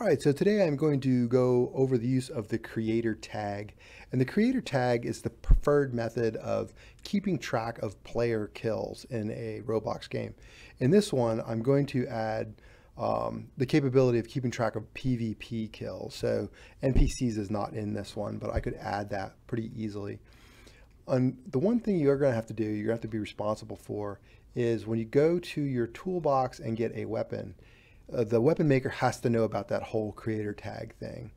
All right, so today I'm going to go over the use of the creator tag. And the creator tag is the preferred method of keeping track of player kills in a Roblox game. In this one, I'm going to add um, the capability of keeping track of PvP kills. So NPCs is not in this one, but I could add that pretty easily. And the one thing you're going to have to do, you're going to have to be responsible for, is when you go to your toolbox and get a weapon, uh, the weapon maker has to know about that whole creator tag thing.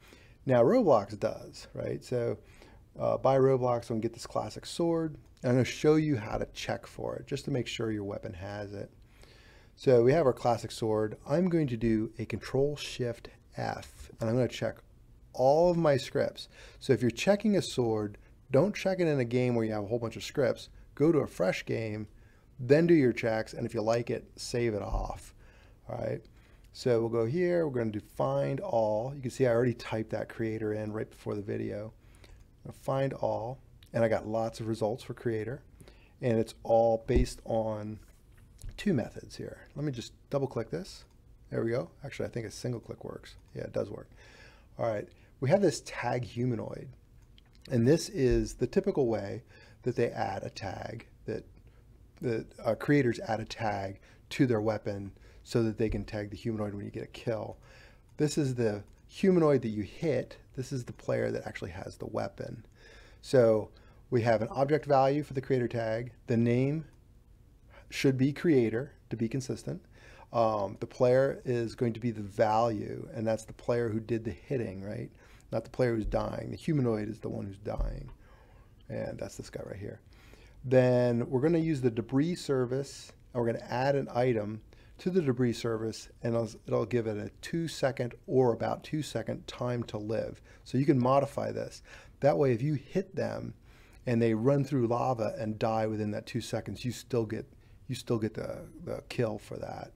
Now Roblox does, right? So uh, by Roblox and get this classic sword. I'm going to show you how to check for it just to make sure your weapon has it. So we have our classic sword. I'm going to do a control shift F and I'm going to check all of my scripts. So if you're checking a sword, don't check it in a game where you have a whole bunch of scripts. Go to a fresh game, then do your checks, and if you like it, save it off. All right. So we'll go here, we're going to do find all. You can see I already typed that creator in right before the video. Find all, and I got lots of results for creator. And it's all based on two methods here. Let me just double click this. There we go. Actually, I think a single click works. Yeah, it does work. All right, we have this tag humanoid. And this is the typical way that they add a tag, that the uh, creators add a tag to their weapon so that they can tag the humanoid when you get a kill. This is the humanoid that you hit. This is the player that actually has the weapon. So we have an object value for the creator tag. The name should be creator to be consistent. Um, the player is going to be the value, and that's the player who did the hitting, right? Not the player who's dying. The humanoid is the one who's dying. And that's this guy right here. Then we're going to use the debris service, and we're going to add an item to the debris service and it'll, it'll, give it a two second or about two second time to live. So you can modify this. That way, if you hit them and they run through lava and die within that two seconds, you still get you still get the, the kill for that.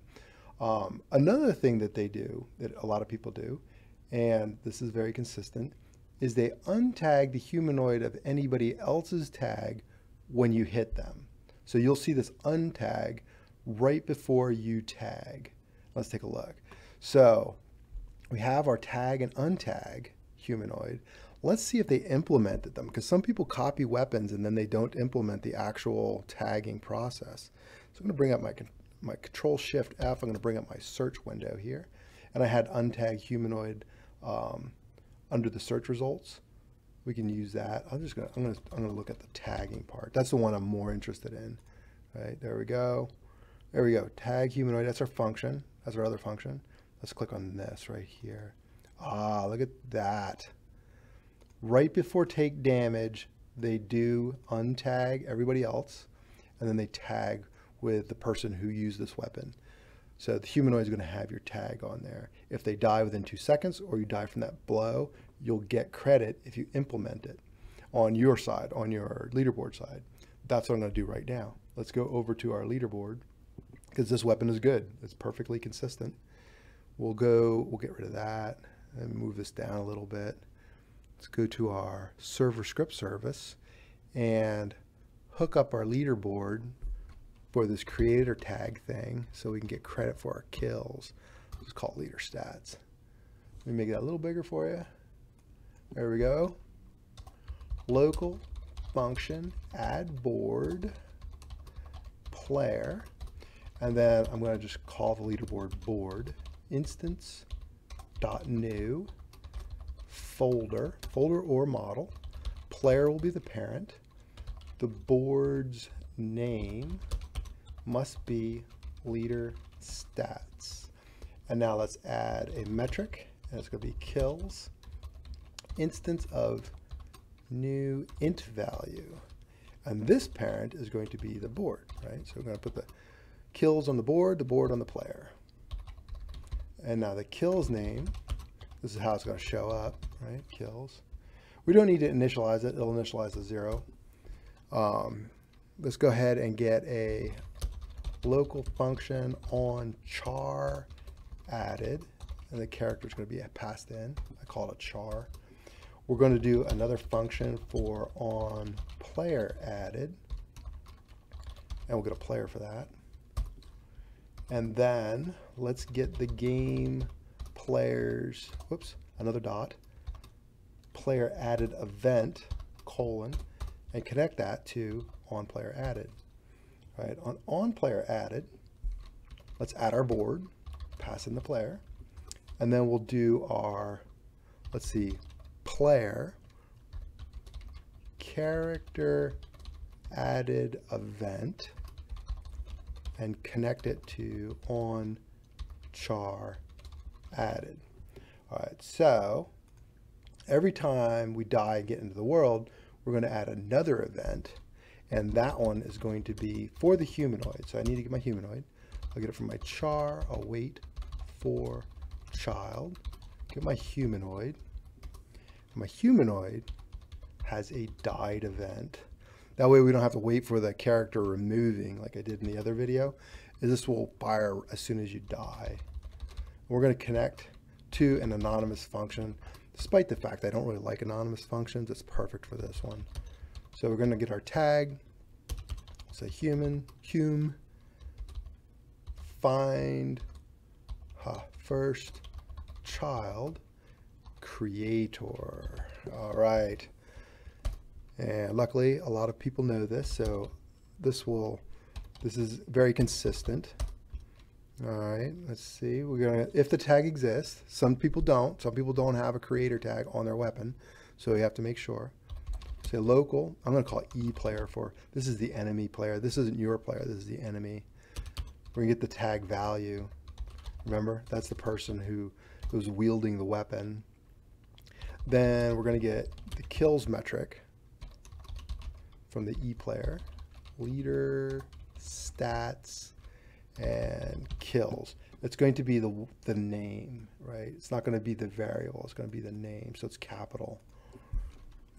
Um, another thing that they do, that a lot of people do, and this is very consistent, is they untag the humanoid of anybody else's tag when you hit them. So you'll see this untag right before you tag. Let's take a look. So we have our tag and untag humanoid. Let's see if they implemented them because some people copy weapons and then they don't implement the actual tagging process. So I'm going to bring up my, my control shift F. I'm going to bring up my search window here. And I had untag humanoid um, under the search results. We can use that. I'm just going to, I'm going to, I'm going to look at the tagging part. That's the one I'm more interested in. Right, there we go. There we go. Tag humanoid. That's our function. That's our other function. Let's click on this right here. Ah, look at that. Right before take damage, they do untag everybody else, and then they tag with the person who used this weapon. So the humanoid is going to have your tag on there. If they die within two seconds or you die from that blow, you'll get credit if you implement it on your side, on your leaderboard side. That's what I'm going to do right now. Let's go over to our leaderboard because this weapon is good. It's perfectly consistent. We'll go, we'll get rid of that and move this down a little bit. Let's go to our server script service and hook up our leaderboard for this creator tag thing so we can get credit for our kills. Let's call it leader stats. Let me make that a little bigger for you. There we go. Local function add board player and then I'm going to just call the leaderboard board instance dot new folder, folder or model. Player will be the parent. The board's name must be leader stats. And now let's add a metric, and it's going to be kills, instance of new int value. And this parent is going to be the board, right? So we're going to put the kills on the board, the board on the player. And now the kills name, this is how it's going to show up, right? Kills. We don't need to initialize it. It'll initialize a zero. Um, let's go ahead and get a local function on char added. And the character is going to be passed in. I call it a char. We're going to do another function for on player added. And we'll get a player for that. And then let's get the game players, whoops, another dot, player added event, colon, and connect that to on player added. All right, on on player added, let's add our board, pass in the player, and then we'll do our, let's see, player, character added event, and connect it to on char added. All right, so every time we die and get into the world, we're going to add another event, and that one is going to be for the humanoid. So I need to get my humanoid. I'll get it from my char. I'll wait for child. Get my humanoid. My humanoid has a died event. That way we don't have to wait for the character removing like I did in the other video. This will fire as soon as you die. We're going to connect to an anonymous function. Despite the fact I don't really like anonymous functions, it's perfect for this one. So we're going to get our tag, say human, hum, find huh, first child creator. All right. And luckily, a lot of people know this, so this will, this is very consistent. All right, let's see. We're gonna, if the tag exists, some people don't. Some people don't have a creator tag on their weapon, so we have to make sure. Say local, I'm gonna call it E player for, this is the enemy player. This isn't your player, this is the enemy. We're gonna get the tag value. Remember, that's the person who was wielding the weapon. Then we're gonna get the kills metric from the E player, leader, stats, and kills. It's going to be the, the name, right? It's not going to be the variable. It's going to be the name. So it's capital.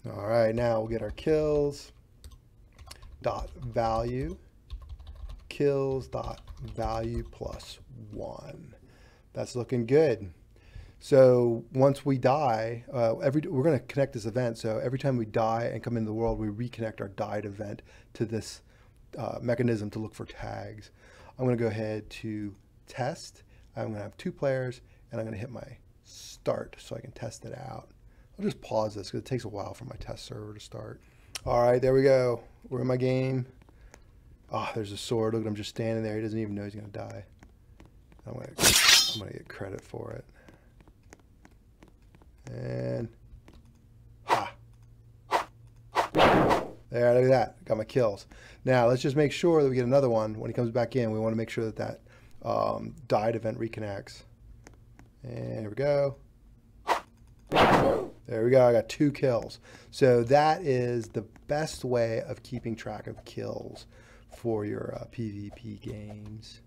All right, now we'll get our kills dot value kills dot value plus one. That's looking good. So once we die, uh, every we're going to connect this event. So every time we die and come into the world, we reconnect our died event to this uh, mechanism to look for tags. I'm going to go ahead to test. I'm going to have two players, and I'm going to hit my start so I can test it out. I'll just pause this because it takes a while for my test server to start. All right, there we go. We're in my game. Oh, there's a sword. Look at him just standing there. He doesn't even know he's going to die. I'm going to get credit for it. And ha. There, look at that. Got my kills. Now let's just make sure that we get another one when he comes back in. We want to make sure that that um, died event reconnects. And here we go. There we go. I got two kills. So that is the best way of keeping track of kills for your uh, PvP games.